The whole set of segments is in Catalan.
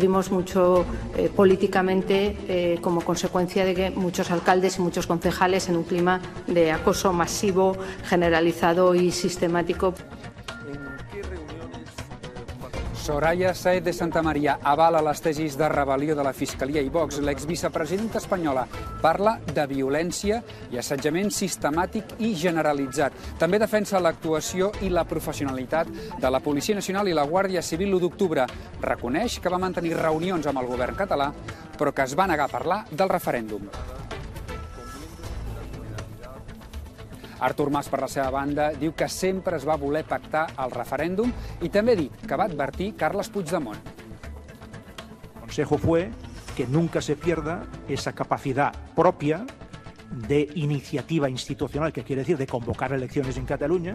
sufrimos mucho eh, políticamente eh, como consecuencia de que muchos alcaldes y muchos concejales en un clima de acoso masivo, generalizado y sistemático. Soraya Saez de Santa Maria avala les tesis de rebel·lió de la Fiscalia i Vox. L'exvicepresidenta espanyola parla de violència i assetjament sistemàtic i generalitzat. També defensa l'actuació i la professionalitat de la Policia Nacional i la Guàrdia Civil l'1 d'octubre. Reconeix que va mantenir reunions amb el govern català, però que es va negar a parlar del referèndum. Artur Mas, per la seva banda, diu que sempre es va voler pactar el referèndum i també ha dit que va advertir Carles Puigdemont. El consejo fue que nunca se pierda esa capacidad propia de iniciativa institucional, que quiere decir de convocar elecciones en Cataluña,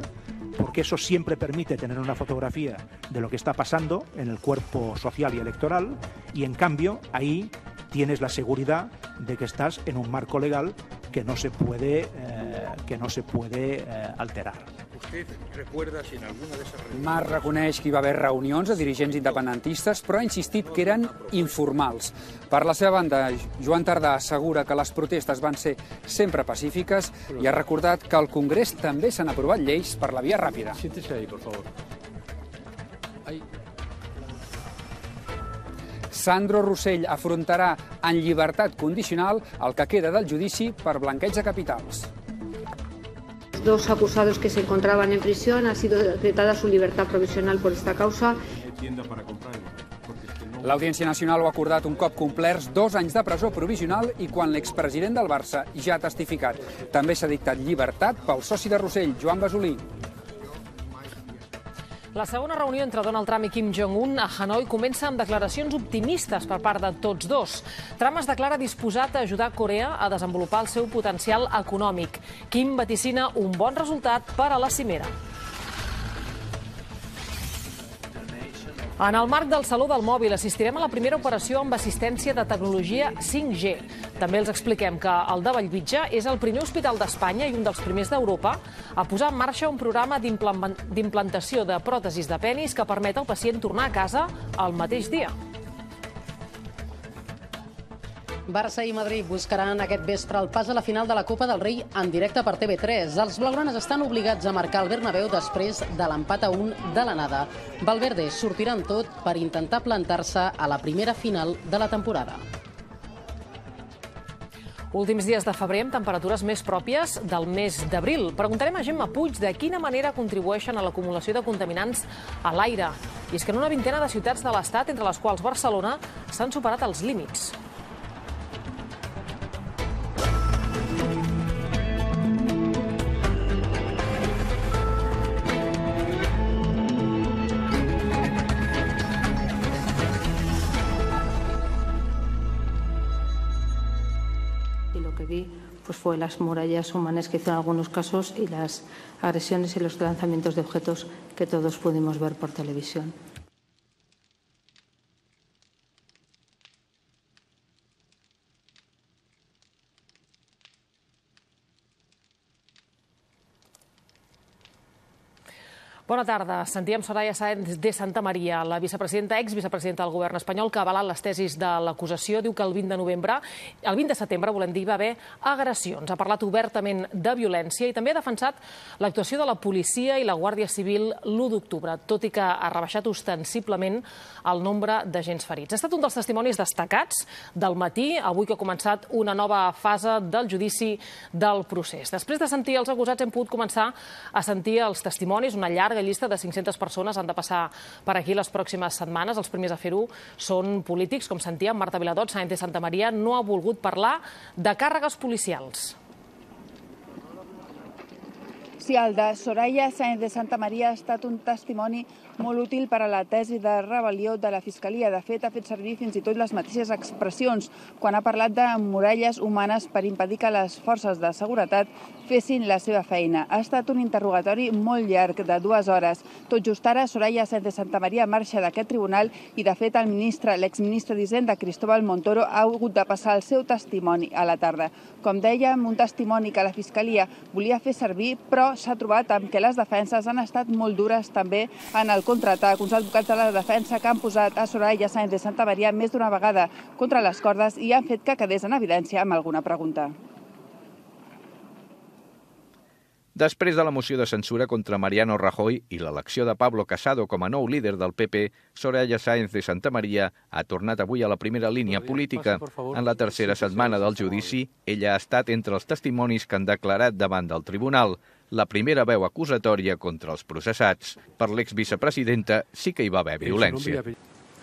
porque eso siempre permite tener una fotografía de lo que está pasando en el cuerpo social y electoral, y en cambio ahí tienes la seguridad de que estás en un marco legal que no se puede, eh, que no se puede eh, alterar. ¿Usted recuerda si en alguna de esas reuniones... Mas reconeix que hi va haver reunions de dirigents independentistes, però ha insistit que eren informals. Per la seva banda, Joan Tardà assegura que les protestes van ser sempre pacífiques i ha recordat que al Congrés també s'han aprovat lleis per la via ràpida. Siéntese ahí, por favor. Ahí. Sandro Rossell afrontarà en llibertat condicional el que queda del judici per blanqueig de capitals. Dos acusados que se encontraban en prisión ha sido decretada su libertad provisional por esta causa. L'Audiència Nacional ho ha acordat un cop complerts dos anys de presó provisional i quan l'expresident del Barça ja ha testificat. També s'ha dictat llibertat pel soci de Rossell, Joan Basolí. La segona reunió entre Donald Trump i Kim Jong-un a Hanoi comença amb declaracions optimistes per part de tots dos. Trump es declara disposat a ajudar Corea a desenvolupar el seu potencial econòmic. Kim vaticina un bon resultat per a la cimera. En el marc del Saló del Mòbil assistirem a la primera operació amb assistència de tecnologia 5G. També els expliquem que el de Bellvitge és el primer hospital d'Espanya i un dels primers d'Europa a posar en marxa un programa d'implan- d'implantació de pròtesis de penis que permet al pacient tornar a casa el mateix dia. Barça i Madrid buscaran aquest vespre el pas a la final de la Copa del Rei en directe per TV3. Els blaugranes estan obligats a marcar el Bernabéu després de l'empat a un de l'anada. Valverde sortirà amb tot per intentar plantar-se a la primera final de la temporada. Últims dies de febrer amb temperatures més pròpies del mes d'abril. Preguntarem a Gemma Puig de quina manera contribueixen a l'acumulació de contaminants a l'aire. I és que en una vintena de ciutats de l'Estat, entre les quals Barcelona, s'han superat els límits. Pues fue las murallas humanas que hizo en algunos casos y las agresiones y los lanzamientos de objetos que todos pudimos ver por televisión. Bona tarda. Sentíem Soraya Sáenz de Santa Maria, la vicepresidenta, ex-vicepresidenta del govern espanyol, que ha avalat les tesis de l'acusació. Diu que el 20 de novembre, el 20 de setembre, volem dir, va haver agressions. Ha parlat obertament de violència i també ha defensat l'actuació de la policia i la Guàrdia Civil l'1 d'octubre, tot i que ha rebaixat ostensiblement el nombre d'agents ferits. Ha estat un dels testimonis destacats del matí, avui que ha començat una nova fase del judici del procés. Després de sentir els acusats hem pogut començar a sentir els testimonis, una llarga llista de 500 persones han de passar per aquí les pròximes setmanes. Els primers a fer-ho són polítics, com sentíem, Marta Viladot, Sáenz de Santa Maria, no ha volgut parlar de càrregues policials. Sí, el de Soraya Sáenz de Santa Maria ha estat un testimoni molt útil per a la tesi de rebel·lió de la Fiscalia. De fet, ha fet servir fins i tot les mateixes expressions quan ha parlat de muralles humanes per impedir que les forces de seguretat fessin la seva feina. Ha estat un interrogatori molt llarg, de dues hores. Tot just ara, Soraya Sáenz de Santa Maria marxa d'aquest tribunal i, de fet, el ministre, l'exministre d'Hisenda, Cristóbal Montoro, ha hagut de passar el seu testimoni a la tarda. Com dèiem, un testimoni que la Fiscalia volia fer servir, però s'ha trobat amb que les defenses han estat molt dures també en el contraatac. Uns advocats de la defensa que han posat a Soraya Sáenz de Santa Maria més d'una vegada contra les cordes i han fet que quedés en evidència amb alguna pregunta. Després de la moció de censura contra Mariano Rajoy i l'elecció de Pablo Casado com a nou líder del PP, Soraya Sáenz de Santa Maria ha tornat avui a la primera línia política. En la tercera setmana del judici, ella ha estat entre els testimonis que han declarat davant del tribunal la primera veu acusatòria contra els processats. Per l'exvicepresidenta sí que hi va haver violència.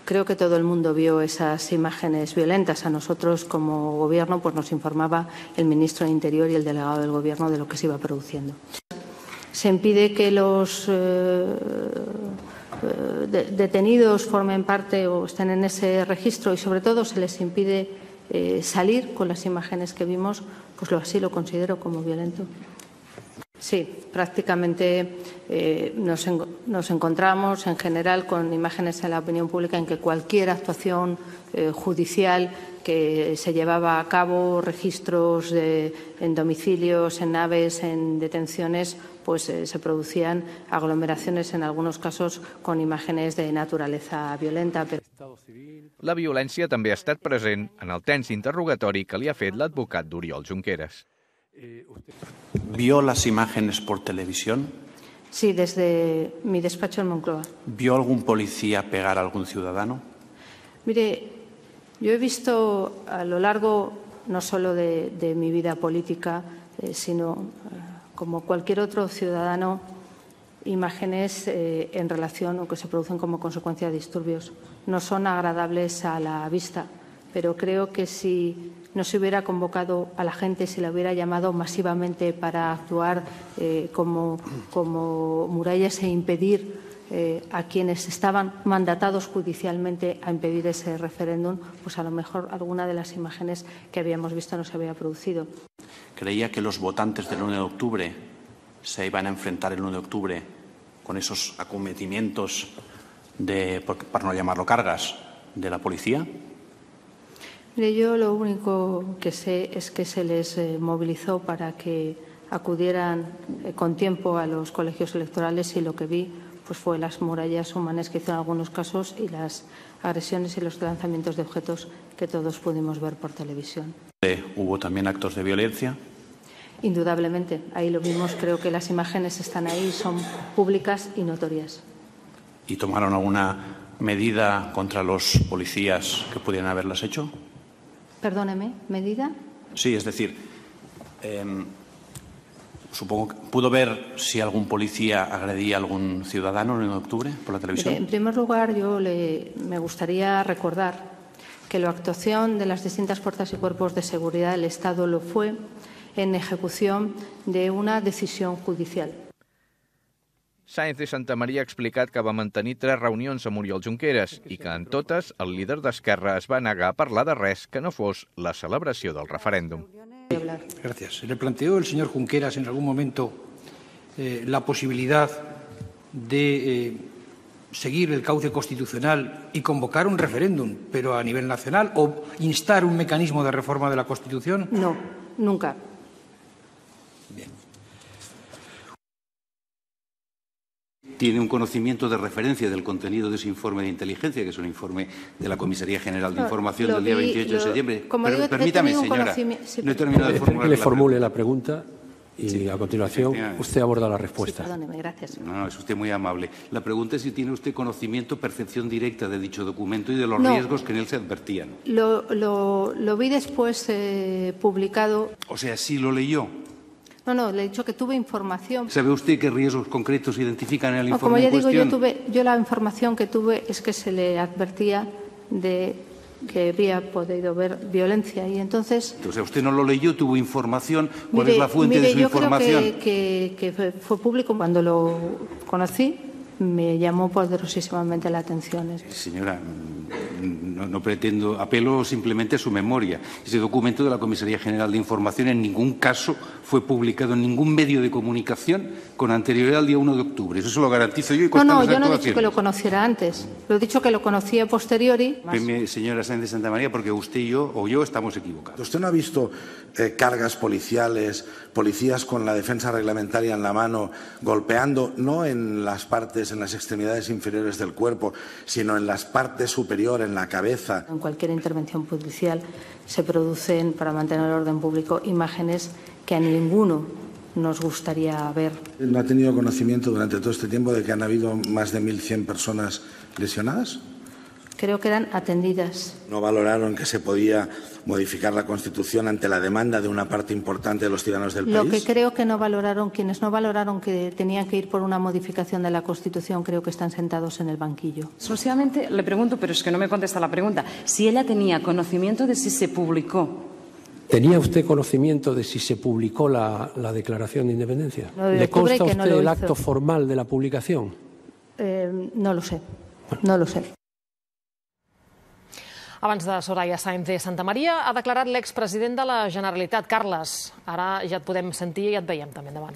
Creo que todo el mundo vio esas imágenes violentas. A nosotros, como gobierno, pues nos informaba el ministro de Interior y el delegado del gobierno de lo que se iba produciendo. Se impide que los eh, de, detenidos formen parte o estén en ese registro y, sobre todo, se les impide eh, salir con las imágenes que vimos, pues lo así lo considero como violento. Sí, prácticamente eh, nos, nos, encontramos en general con imágenes en la opinión pública en que cualquier actuación eh, judicial que se llevaba a cabo, registros de, en domicilios, en naves, en detenciones, pues eh, se producían aglomeraciones en algunos casos con imágenes de naturaleza violenta. La violència també ha estat en el interrogatori que li ha fet Junqueras. ¿Vio las imágenes por televisión? Sí, desde mi despacho en Moncloa. ¿Vio algún policía pegar a algún ciudadano? Mire, yo he visto a lo largo no solo de, de mi vida política, eh, sino eh, como cualquier otro ciudadano, imágenes eh, en relación o que se producen como consecuencia de disturbios. No son agradables a la vista, pero creo que si no se hubiera convocado a la gente, se la hubiera llamado masivamente para actuar eh, como, como, murallas e impedir eh, a quienes estaban mandatados judicialmente a impedir ese referéndum, pues a lo mejor alguna de las imágenes que habíamos visto no se había producido. ¿Creía que los votantes del 1 de octubre se iban a enfrentar el 1 de octubre con esos acometimientos de, para no llamarlo cargas, de la policía? Yo lo único que sé es que se les eh, movilizó para que acudieran eh, con tiempo a los colegios electorales y lo que vi pues fue las murallas humanas que hizo en algunos casos y las agresiones y los lanzamientos de objetos que todos pudimos ver por televisión. ¿Hubo también actos de violencia? Indudablemente, ahí lo vimos, creo que las imágenes están ahí, son públicas y notorias. ¿Y tomaron alguna medida contra los policías que pudieran haberlas hecho? Perdóneme, ¿medida? Sí, es decir, eh, supongo que pudo ver si algún policía agredía a algún ciudadano en octubre por la televisión. En primer lugar, yo le, me gustaría recordar que la actuación de las distintas fuerzas y cuerpos de seguridad del Estado lo fue en ejecución de una decisión judicial. Sáenz de Santa Maria ha explicat que va mantenir tres reunions amb Oriol Junqueras i que en totes el líder d'Esquerra es va negar a parlar de res que no fos la celebració del referèndum. Gracias. ¿Le planteó el señor Junqueras en algún momento eh, la posibilidad de eh, seguir el cauce constitucional y convocar un referéndum, pero a nivel nacional, o instar un mecanismo de reforma de la Constitución? No, nunca. Bien. Tiene un conocimiento de referencia del contenido de ese informe de inteligencia, que es un informe de la Comisaría General de Información lo del día vi, 28 lo, de septiembre. Como Pero, digo, permítame, señora, sí, no he terminado de formular que le la formule la pregunta y Sí, a continuación usted aborda la Sí, respuesta. perdóneme, gracias. No, no, es usted muy amable. La pregunta es si tiene usted conocimiento, percepción directa de dicho documento y de los No. riesgos que en él se advertían. Lo, lo- lo vi después eh, publicado. O sea, sí lo leyó. No, no, le he dicho que tuve información. ¿Sabe usted qué riesgos concretos identifican en el No, informe como ya en digo, yo, cuestión? tuve, yo la información que tuve es que se le advertía de que había podido haber violencia y entonces O sea, usted no lo leyó, tuvo información. ¿Cuál Mire, es la fuente mire, de su yo información? creo que, que- que fue, público cuando lo conocí, me llamó poderosísimamente la atención. Señora, mm, no, no, pretendo, apelo simplemente a su memoria. Ese documento de la Comisaría General de Información en ningún caso fue publicado en ningún medio de comunicación con anterioridad al día 1 de octubre. Eso se lo garantizo yo y No, no, yo no he dicho que lo conociera antes. Lo he dicho que lo conocía posteriori. Señora de Santa María, porque usted y yo, o yo, estamos equivocados. ¿Usted no ha visto eh, cargas policiales, policías con la defensa reglamentaria en la mano, golpeando no en las partes, en las extremidades inferiores del cuerpo, sino en las partes superiores, en la cabeza? En cualquier intervención policial se producen, para mantener el orden público, imágenes que a ninguno nos gustaría ver. ¿No ha tenido conocimiento durante todo este tiempo de que han habido más de 1.100 personas lesionadas? Creo que eran atendidas. ¿No valoraron que se podía modificar la Constitución ante la demanda de una parte importante de los ciudadanos del Lo país? que creo que no valoraron, quienes no valoraron que tenían que ir por una modificación de la Constitución, creo que están sentados en el banquillo. Exclusivamente le pregunto, pero es que no me contesta la pregunta, si ella tenía conocimiento de si se publicó ¿Tenía usted conocimiento de si se publicó la, la declaración de independencia? de ¿Le consta a que no usted lo el acto formal de la publicación? Eh, no lo sé, no lo sé. Abans de Soraya Sáenz de Santa Maria, ha declarat l'expresident de la Generalitat, Carles. Ara ja et podem sentir i et veiem també endavant.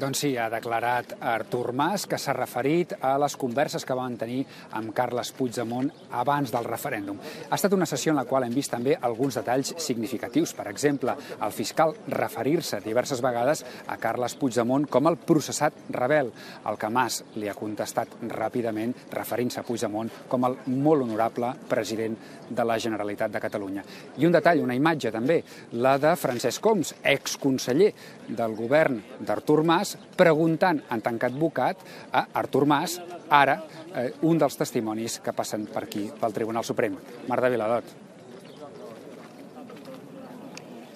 Doncs sí, ha declarat Artur Mas que s'ha referit a les converses que van tenir amb Carles Puigdemont abans del referèndum. Ha estat una sessió en la qual hem vist també alguns detalls significatius. Per exemple, el fiscal referir-se diverses vegades a Carles Puigdemont com el processat rebel, el que Mas li ha contestat ràpidament referint-se a Puigdemont com el molt honorable president de la Generalitat de Catalunya. I un detall, una imatge també, la de Francesc Homs, exconseller del govern d'Artur Mas, preguntant en tant que advocat a Artur Mas, ara eh, un dels testimonis que passen per aquí, pel Tribunal Suprem. Marta Viladot.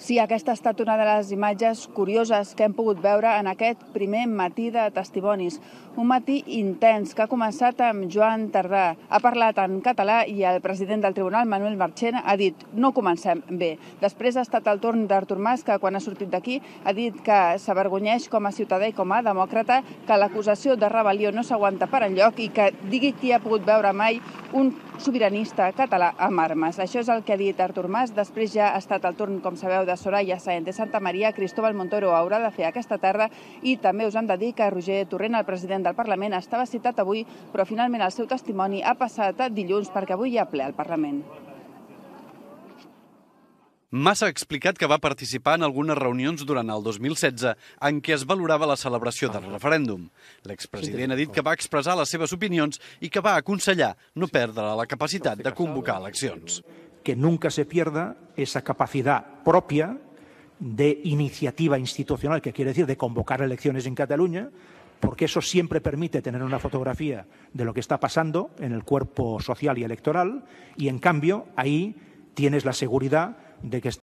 Sí, aquesta ha estat una de les imatges curioses que hem pogut veure en aquest primer matí de testimonis. Un matí intens que ha començat amb Joan Tardà. Ha parlat en català i el president del tribunal, Manuel Marchena, ha dit no comencem bé. Després ha estat el torn d'Artur Mas, que quan ha sortit d'aquí ha dit que s'avergonyeix com a ciutadà i com a demòcrata, que l'acusació de rebel·lió no s'aguanta per enlloc i que digui qui ha pogut veure mai un sobiranista català amb armes. Això és el que ha dit Artur Mas. Després ja ha estat el torn, com sabeu, de Soraya Sáenz de Santa Maria. Cristóbal Montoro haurà de fer aquesta tarda i també us hem de dir que Roger Torrent, el president del Parlament, estava citat avui, però finalment el seu testimoni ha passat a dilluns perquè avui hi ha ple al Parlament. Mas ha explicat que va participar en algunes reunions durant el 2016 en què es valorava la celebració del referèndum. L'expresident ha dit que va expressar les seves opinions i que va aconsellar no perdre la capacitat de convocar eleccions. Que nunca se pierda esa capacidad propia de iniciativa institucional, que quiere decir de convocar elecciones en Cataluña, porque eso siempre permite tener una fotografía de lo que está pasando en el cuerpo social y electoral, y en cambio ahí tienes la seguridad de que